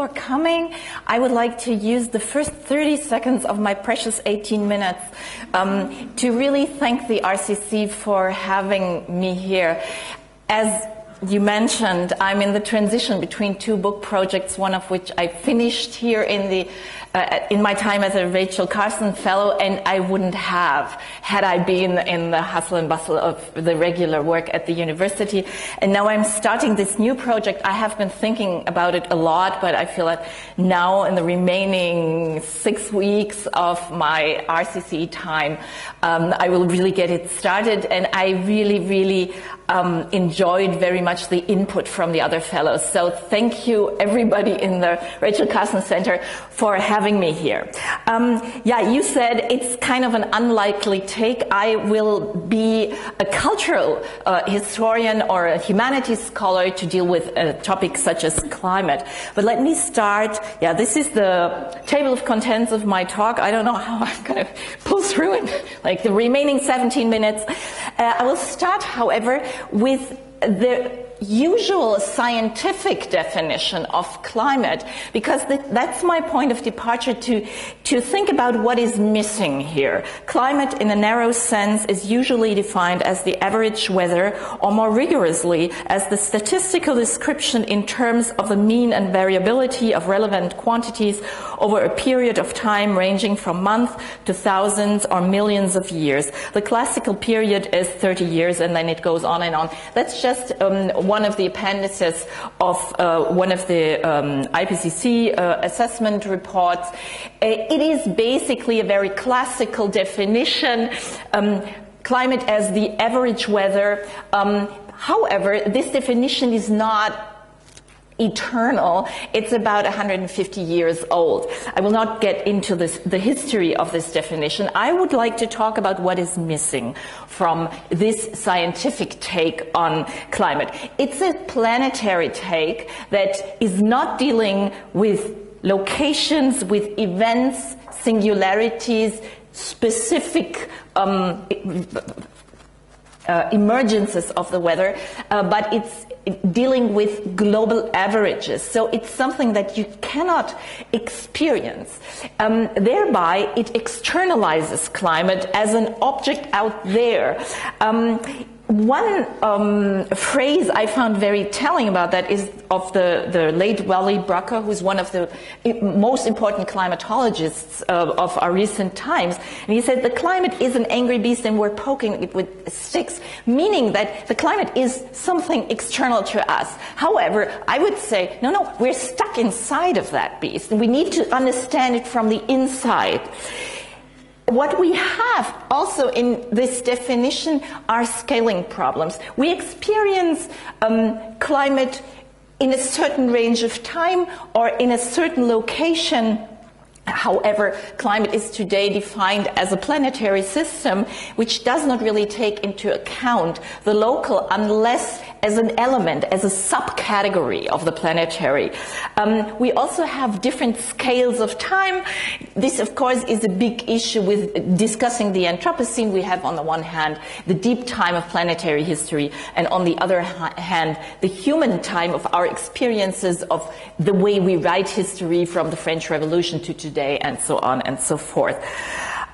before coming, I would like to use the first 30 seconds of my precious 18 minutes um, to really thank the RCC for having me here. As you mentioned, I'm in the transition between two book projects, one of which I finished here in the uh, in my time as a Rachel Carson Fellow, and I wouldn't have had I been in the hustle and bustle of the regular work at the university. And now I'm starting this new project. I have been thinking about it a lot, but I feel that now in the remaining six weeks of my RCC time, um, I will really get it started. And I really, really um, enjoyed very much the input from the other fellows. So thank you everybody in the Rachel Carson Center for having me here. Um, yeah, you said it's kind of an unlikely take. I will be a cultural uh, historian or a humanities scholar to deal with a topic such as climate. But let me start. Yeah, this is the table of contents of my talk. I don't know how I'm going to pull through it, like the remaining 17 minutes. Uh, I will start, however, with the usual scientific definition of climate because that's my point of departure to, to think about what is missing here. Climate in a narrow sense is usually defined as the average weather or more rigorously as the statistical description in terms of the mean and variability of relevant quantities over a period of time ranging from months to thousands or millions of years. The classical period is 30 years and then it goes on and on. That's just um, one of the appendices of uh, one of the um, IPCC uh, assessment reports. Uh, it is basically a very classical definition. Um, climate as the average weather. Um, however, this definition is not eternal. It's about 150 years old. I will not get into this, the history of this definition. I would like to talk about what is missing from this scientific take on climate. It's a planetary take that is not dealing with locations, with events, singularities, specific um, uh, emergences of the weather, uh, but it's dealing with global averages. So it's something that you cannot experience. Um, thereby, it externalizes climate as an object out there. Um, one um, phrase I found very telling about that is of the, the late Wally Broecker, who's one of the most important climatologists uh, of our recent times. And he said, the climate is an angry beast and we're poking it with sticks, meaning that the climate is something external to us. However, I would say, no, no, we're stuck inside of that beast and we need to understand it from the inside. What we have also in this definition are scaling problems. We experience um, climate in a certain range of time or in a certain location However, climate is today defined as a planetary system which does not really take into account the local unless as an element, as a subcategory of the planetary. Um, we also have different scales of time. This, of course, is a big issue with discussing the Anthropocene. We have, on the one hand, the deep time of planetary history, and on the other hand, the human time of our experiences of the way we write history from the French Revolution to today, and so on and so forth.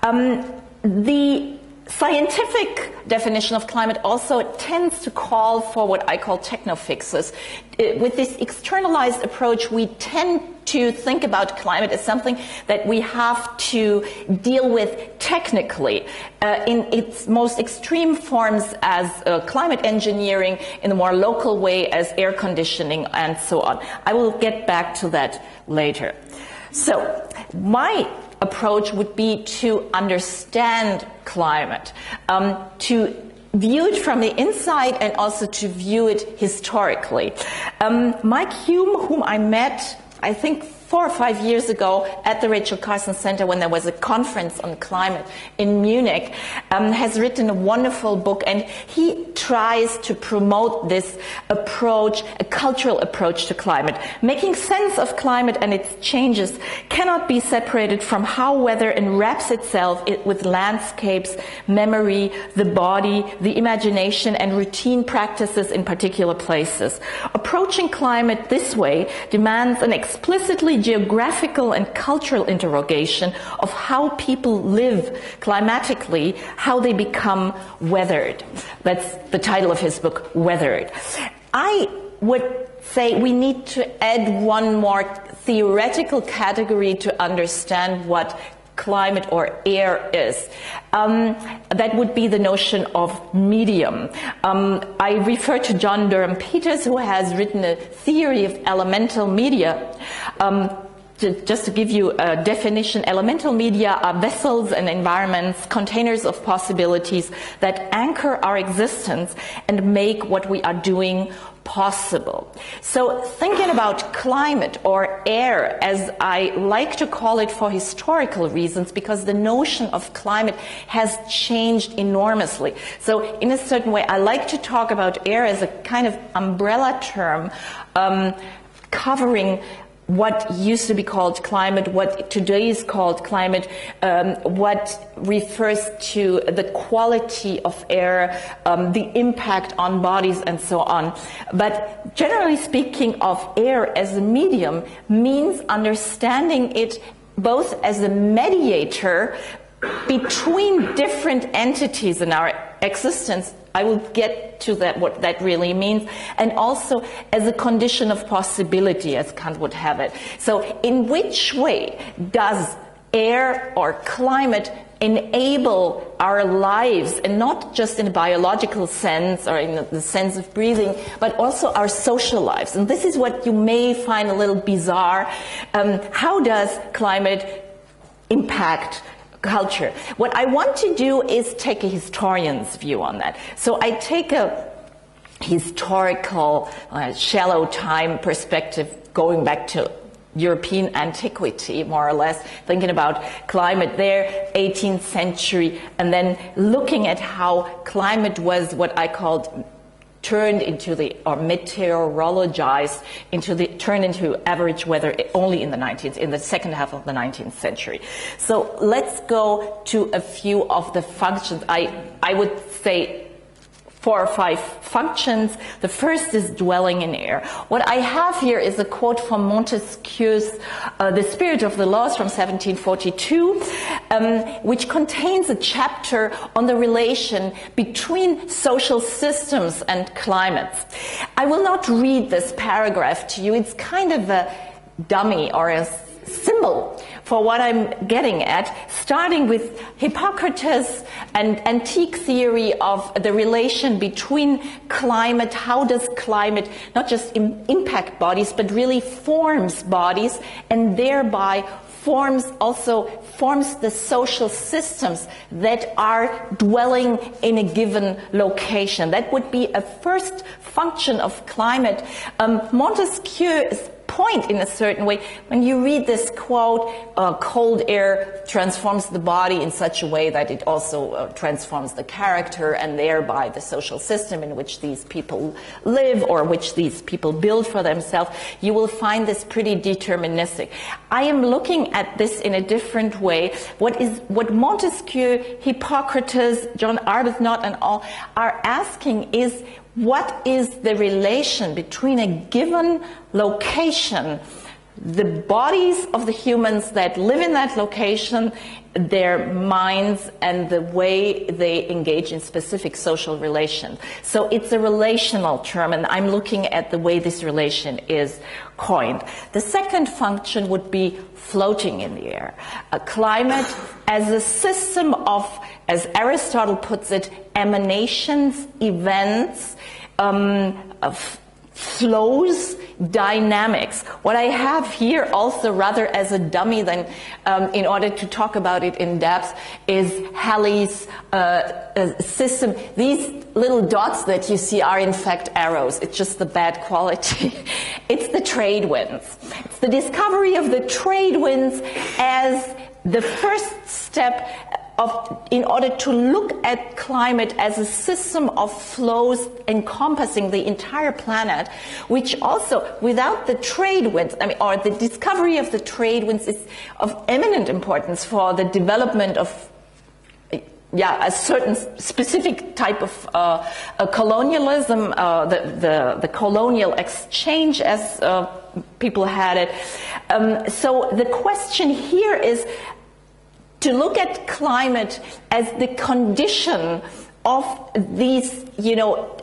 Um, the scientific definition of climate also tends to call for what I call technofixes. Uh, with this externalized approach, we tend to think about climate as something that we have to deal with technically uh, in its most extreme forms as uh, climate engineering, in a more local way as air conditioning, and so on. I will get back to that later. So, my approach would be to understand climate, um, to view it from the inside and also to view it historically. Um, Mike Hulme, whom I met, I think four or five years ago at the Rachel Carson Center when there was a conference on climate in Munich, um, has written a wonderful book and he tries to promote this approach, a cultural approach to climate. Making sense of climate and its changes cannot be separated from how weather enwraps itself with landscapes, memory, the body, the imagination, and routine practices in particular places. Approaching climate this way demands an explicitly geographical and cultural interrogation of how people live climatically, how they become weathered. That's the title of his book, Weathered. I would say we need to add one more theoretical category to understand what climate or air is. Um, that would be the notion of medium. Um, I refer to John Durham Peters, who has written a theory of elemental media. Um, just to give you a definition, elemental media are vessels and environments, containers of possibilities that anchor our existence and make what we are doing possible. So thinking about climate or air, as I like to call it for historical reasons, because the notion of climate has changed enormously. So in a certain way, I like to talk about air as a kind of umbrella term, um, covering what used to be called climate, what today is called climate, um, what refers to the quality of air, um, the impact on bodies, and so on. But generally speaking, of air as a medium means understanding it both as a mediator between different entities in our existence I will get to that, what that really means, and also as a condition of possibility, as Kant would have it. So, in which way does air or climate enable our lives, and not just in a biological sense or in the sense of breathing, but also our social lives. And this is what you may find a little bizarre. Um, how does climate impact culture. What I want to do is take a historian's view on that. So I take a historical, uh, shallow time perspective going back to European antiquity, more or less, thinking about climate there, 18th century, and then looking at how climate was what I called turned into the, or meteorologized into the, turned into average weather only in the 19th, in the second half of the 19th century. So let's go to a few of the functions. I, I would say four or five functions. The first is dwelling in air. What I have here is a quote from Montesquieu's uh, The Spirit of the Laws from 1742, um, which contains a chapter on the relation between social systems and climates. I will not read this paragraph to you. It's kind of a dummy or a symbol for what I'm getting at, starting with Hippocrates and antique theory of the relation between climate, how does climate not just Im- impact bodies, but really forms bodies and thereby forms also forms the social systems that are dwelling in a given location. That would be a first function of climate. Um, Montesquieu point in a certain way. When you read this quote, uh, cold air transforms the body in such a way that it also uh, transforms the character and thereby the social system in which these people live or which these people build for themselves, you will find this pretty deterministic. I am looking at this in a different way. What is, what Montesquieu, Hippocrates, John Arbuthnot and all are asking is what is the relation between a given location, the bodies of the humans that live in that location, their minds, and the way they engage in specific social relations. So it's a relational term, and I'm looking at the way this relation is coined. The second function would be floating in the air. A climate as a system of, as Aristotle puts it, emanations, events, um, flows dynamics. What I have here also rather as a dummy than um, in order to talk about it in depth is Halley's uh, uh, system. These little dots that you see are in fact arrows. It's just the bad quality. it's the trade winds. It's the discovery of the trade winds as the first step of, in order to look at climate as a system of flows encompassing the entire planet, which also, without the trade winds, I mean, or the discovery of the trade winds is of eminent importance for the development of yeah, a certain specific type of uh, colonialism, uh, the, the, the, colonial exchange as uh, people had it. Um, so the question here is to look at climate as the condition of these, you know,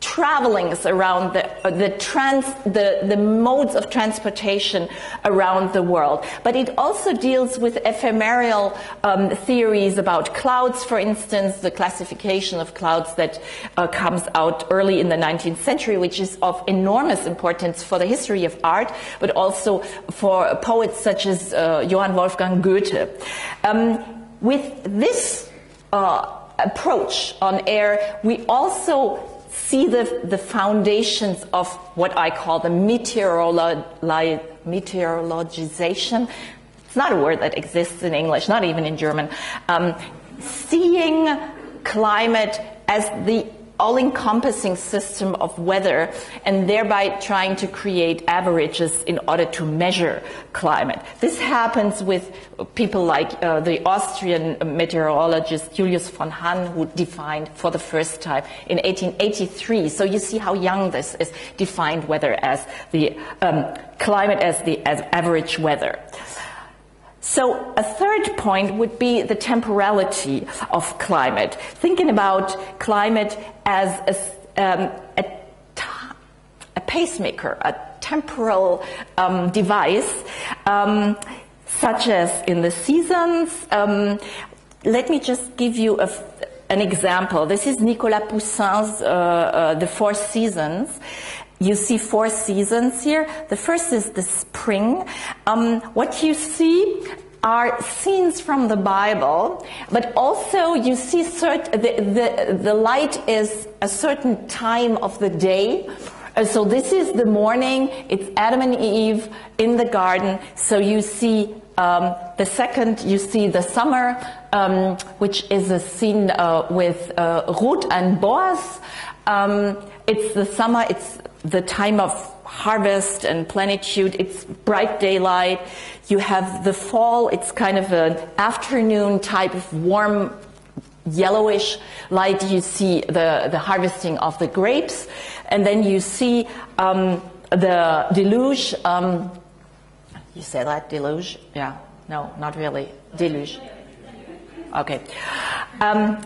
travelings around the, the, trans, the, the modes of transportation around the world. But it also deals with ephemeral um, theories about clouds, for instance, the classification of clouds that uh, comes out early in the 19th century, which is of enormous importance for the history of art, but also for poets such as uh, Johann Wolfgang Goethe. Um, with this uh, approach on air, we also see the, the foundations of what I call the meteorolo- meteorologization. It's not a word that exists in English, not even in German. Um, seeing climate as the all-encompassing system of weather and thereby trying to create averages in order to measure climate. This happens with people like uh, the Austrian meteorologist Julius von Hann who defined for the first time in 1883. So you see how young this is, defined weather as the um, climate as the as average weather. So a third point would be the temporality of climate. Thinking about climate as a, um, pacemaker, a temporal um, device, um, such as in the seasons. Um, let me just give you an example. This is Nicolas Poussin's uh, uh, The Four Seasons. You see four seasons here. The first is the spring. Um, what you see are scenes from the Bible, but also you see cert- the, the, the light is a certain time of the day. Uh, so this is the morning, it's Adam and Eve in the garden. So you see um, the second, you see the summer, um, which is a scene uh, with uh, Ruth and Boaz. Um, it's the summer, it's the time of harvest and plenitude. It's bright daylight. You have the fall. It's kind of an afternoon type of warm yellowish light. You see the, the harvesting of the grapes. And then you see um, the deluge. Um, you say that, deluge? Yeah. No, not really. Deluge. Okay. Um,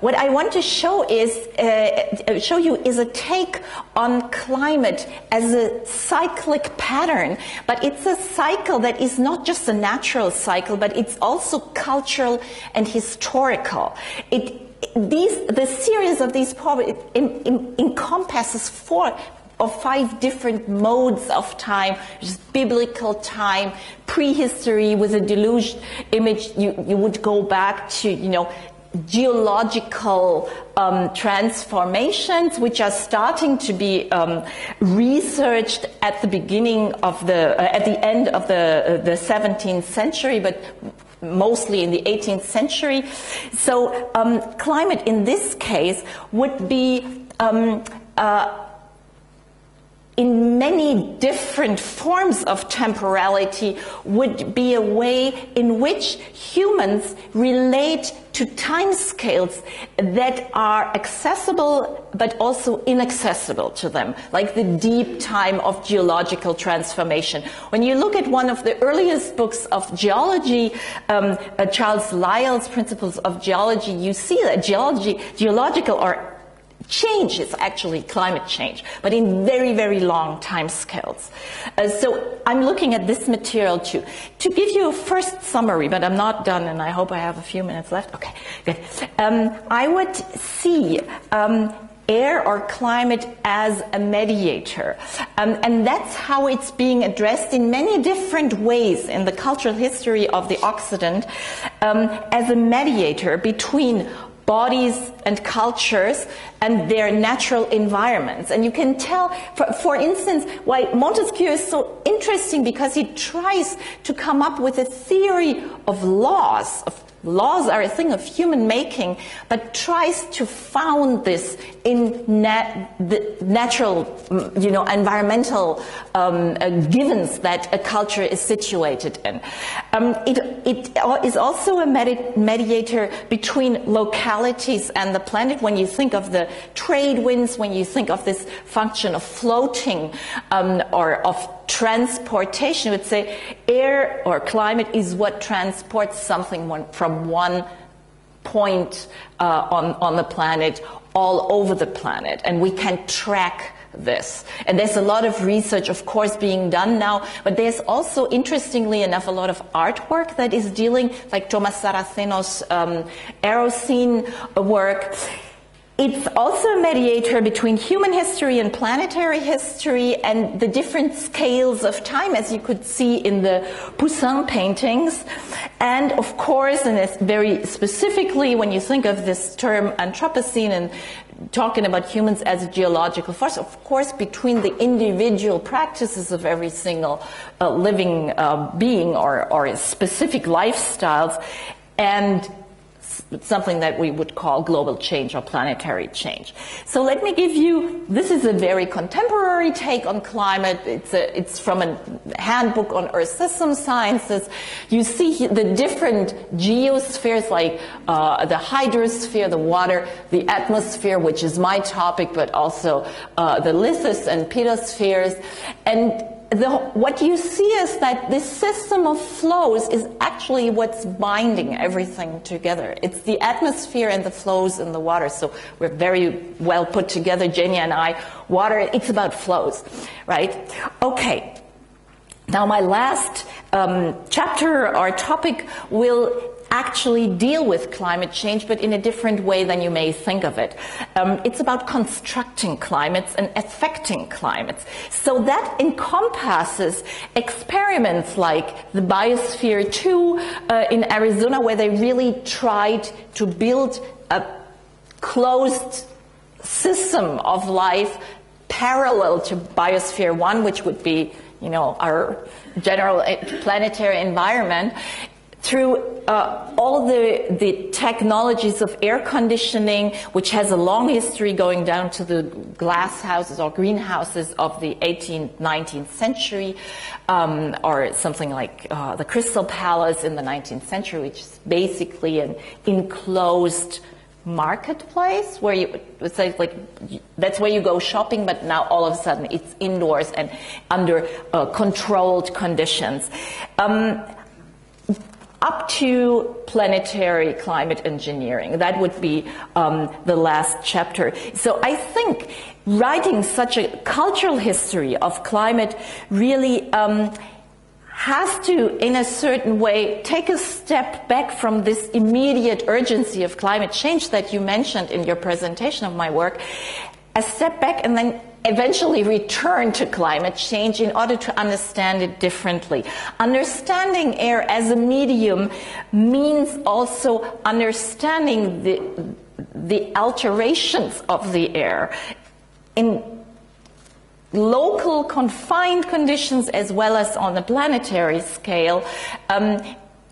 what I want to show is uh, show you is a take on climate as a cyclic pattern, but it's a cycle that is not just a natural cycle, but it's also cultural and historical. It these the series of these poems encompasses four or five different modes of time, just biblical time, prehistory with a deluge image. You, you would go back to, you know, geological um, transformations, which are starting to be um, researched at the beginning of the, uh, at the end of the, uh, the 17th century, but mostly in the 18th century. So um, climate in this case would be um, uh, in many different forms of temporality would be a way in which humans relate to timescales that are accessible but also inaccessible to them, like the deep time of geological transformation. When you look at one of the earliest books of geology, um, uh, Charles Lyell's Principles of Geology, you see that geology, geological or change is actually climate change, but in very, very long time scales. Uh, so I'm looking at this material too. To give you a first summary, but I'm not done and I hope I have a few minutes left. Okay, good. Um, I would see um, air or climate as a mediator. Um, and that's how it's being addressed in many different ways in the cultural history of the Occident um, as a mediator between bodies and cultures and their natural environments. And you can tell, for, for, instance, why Montesquieu is so interesting because he tries to come up with a theory of laws, of Laws are a thing of human making, but tries to found this in nat- the natural, you know, environmental um, uh, givens that a culture is situated in. Um, it, it is also a med- mediator between localities and the planet. When you think of the trade winds, when you think of this function of floating um, or of transportation, you would say air or climate is what transports something from one point uh, on, on the planet all over the planet. And we can track this. And there's a lot of research, of course, being done now, but there's also, interestingly enough, a lot of artwork that is dealing, like Thomas Saraceno's um, work it's also a mediator between human history and planetary history and the different scales of time, as you could see in the Poussin paintings. And of course, and very specifically, when you think of this term Anthropocene and talking about humans as a geological force, of course, between the individual practices of every single uh, living uh, being or, or specific lifestyles and something that we would call global change or planetary change. So let me give you, this is a very contemporary take on climate. It's, a, it's from a handbook on Earth system sciences. You see the different geospheres like uh, the hydrosphere, the water, the atmosphere, which is my topic, but also uh, the lithos and pedospheres. And the, what you see is that this system of flows is actually what's binding everything together. It's the atmosphere and the flows in the water. So we're very well put together, Jenny and I. Water, it's about flows, right? Okay. Now, my last um, chapter or topic will actually deal with climate change, but in a different way than you may think of it. Um, it's about constructing climates and affecting climates. So that encompasses experiments like the Biosphere 2 uh, in Arizona, where they really tried to build a closed system of life parallel to Biosphere 1, which would be you know, our general planetary environment through uh, all the, the technologies of air conditioning, which has a long history going down to the glass houses or greenhouses of the 18th, 19th century, um, or something like uh, the Crystal Palace in the 19th century, which is basically an enclosed marketplace where you it's like, like that's where you go shopping but now all of a sudden it's indoors and under uh, controlled conditions. Um, up to planetary climate engineering. That would be um, the last chapter. So I think writing such a cultural history of climate really um, has to, in a certain way, take a step back from this immediate urgency of climate change that you mentioned in your presentation of my work, a step back and then eventually return to climate change in order to understand it differently. Understanding air as a medium means also understanding the, the alterations of the air in local confined conditions as well as on a planetary scale um,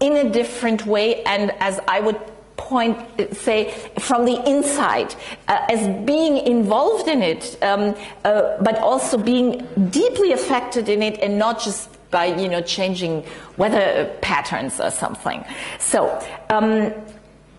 in a different way and as I would point, say, from the inside, uh, as being involved in it, um, uh, but also being deeply affected in it and not just by, you know, changing weather patterns or something. So, um,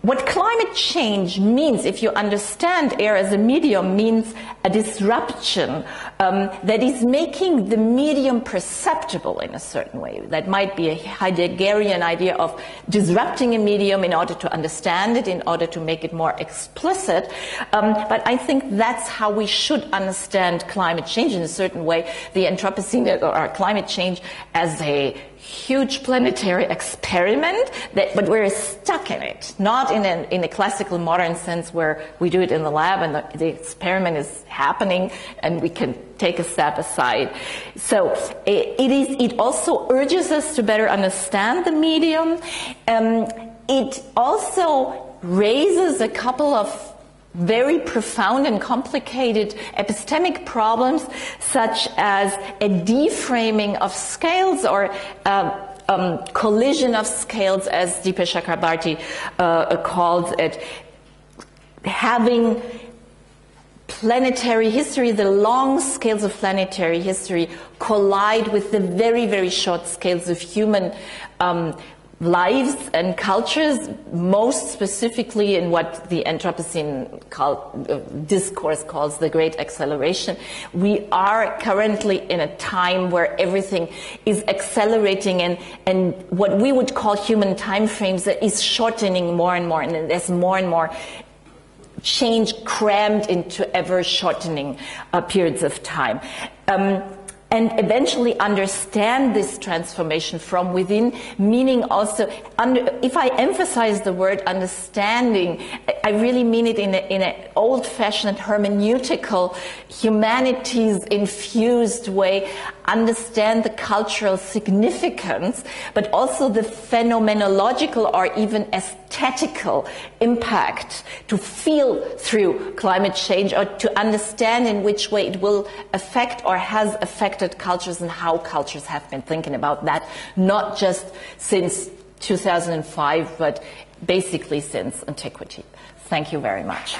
what climate change means, if you understand air as a medium, means a disruption um, that is making the medium perceptible in a certain way. That might be a Heideggerian idea of disrupting a medium in order to understand it, in order to make it more explicit. Um, but I think that's how we should understand climate change in a certain way. The Anthropocene or climate change as a huge planetary experiment that, but we're stuck in it, not in a, in a classical modern sense where we do it in the lab and the, the experiment is happening and we can take a step aside. So it, it is, it also urges us to better understand the medium. Um, it also raises a couple of very profound and complicated epistemic problems, such as a deframing of scales or uh, um, collision of scales, as Dipesh Chakrabarty uh, calls it, having planetary history, the long scales of planetary history collide with the very, very short scales of human um, lives and cultures, most specifically in what the Anthropocene uh, discourse calls the Great Acceleration. We are currently in a time where everything is accelerating and, and what we would call human timeframes is shortening more and more, and there's more and more change crammed into ever shortening uh, periods of time. Um, and eventually understand this transformation from within, meaning also, under, if I emphasize the word understanding, I really mean it in an old fashioned hermeneutical, humanities infused way, understand the cultural significance, but also the phenomenological or even aesthetical impact to feel through climate change or to understand in which way it will affect or has affected cultures and how cultures have been thinking about that, not just since 2005, but basically since antiquity. Thank you very much.